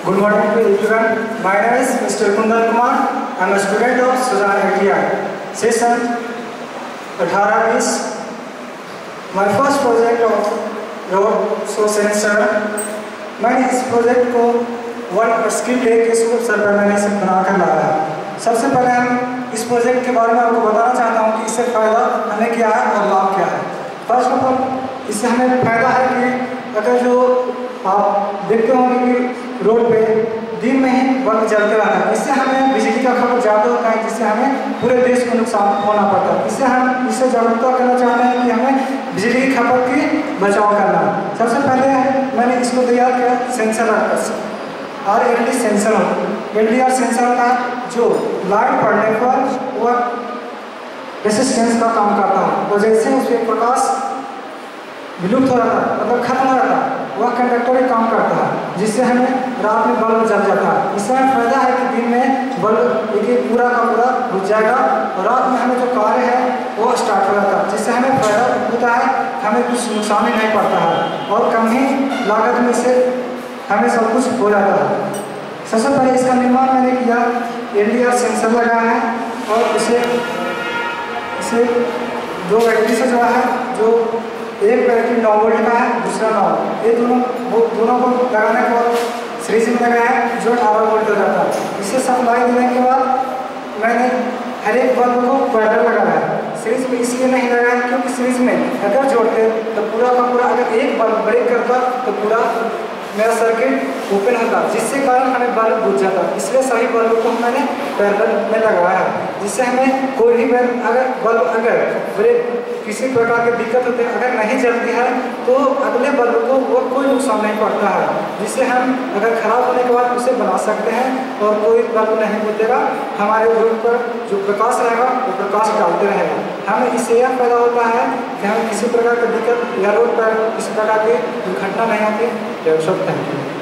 Good morning to everyone. My name is Mr. Kundan Kumar. I am a student of Suzanne ITI. Session 18-20. My first project of road so sensor. मैंने इस project को one skill day के शुभ अवसर पर मैंने इसे बनाकर लाया सबसे पहले हम इस प्रोजेक्ट के बारे में आपको बताना चाहता हूँ कि इससे फ़ायदा हमें क्या है और लाभ क्या है फ़र्स्ट ऑफ़ ऑल इससे हमें फ़ायदा है कि अगर जो आप देखते होंगे कि रोड पे दिन में ही बल्ब जलते रहता है। इससे हमें बिजली का खपत ज़्यादा होता है, जिससे हमें पूरे देश को नुकसान होना पड़ता है। इससे हम, इससे जागरूकता करना चाहते हैं कि हमें बिजली की खपत की बचाव करना सबसे पहले मैंने इसको तैयार किया, सेंसर और एल डी सेंसर होता एल डी आर सेंसर है जो लाइट पड़ने पर वह रेसिस्टेंस का काम करता है। और जैसे उसके प्रकाश विलुप्त हो रहा था मतलब खत्म हो रहा है वह कंडक्टर ही काम करता है, जिससे हमें रात में बल्ब जल जाता है। इससे हमें फ़ायदा है कि दिन में बल्ब देखिए पूरा का पूरा बुझ जाएगा और रात में हमें जो कार्य है, वो स्टार्ट हो जाता है, जिससे हमें फ़ायदा होता है, हमें कुछ नुकसान ही नहीं पड़ता है और कम ही लागत में से हमें सब कुछ हो जाता है। सबसे पहले इसका निर्माण मैंने किया एल सेंसर लगाया है और इसे इसे दो बैटरी से जोड़ा है, जो एक बैटरी नौ वोल्ट का है, दूसरा नौ ये दोनों, वो दोनों को लगाने के बाद सीरीज़ में लगाया है, जो अठारह वोल्ट हो जाता है। इसे सप्लाई देने के बाद मैंने हर एक बल्ब को पैडल लगाया है। सीरीज़ में इसलिए नहीं लगाया क्योंकि सीरीज़ में अगर जोड़ते तो पूरा का पूरा अगर एक बल्ब ब्रेक करता तो पूरा मेरा सर्किट ओपन होता, जिससे कारण हमें बल्ब बुझ जाता। इसलिए सभी बल्ब को मैंने पैरल में लगाया है, जिससे हमें कोई भी बल्ब, अगर बल्ब अगर ब्रेक किसी प्रकार की दिक्कत होती है, अगर नहीं जलती है तो अगले बल्ब को वो कोई नुकसान नहीं पड़ता है जिससे हम अगर ख़राब होने के बाद उसे बना सकते हैं और कोई बल्ब नहीं बुझेगा हमारे रोड पर जो प्रकाश रहेगा, वो प्रकाश डालते रहेगा। हमें इससे यह फ़ायदा होता है कि हमें किसी प्रकार की दिक्कत या रोड पर किसी प्रकार की दुर्घटना नहीं होती जय सब थैंक यू।